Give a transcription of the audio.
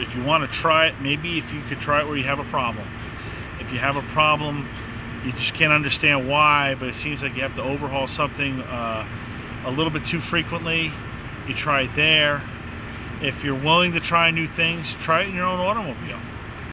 if you want to try it, maybe if you could try it where you have a problem. If you have a problem, you just can't understand why, but it seems like you have to overhaul something uh, a little bit too frequently, you try it there. If you're willing to try new things, try it in your own automobile.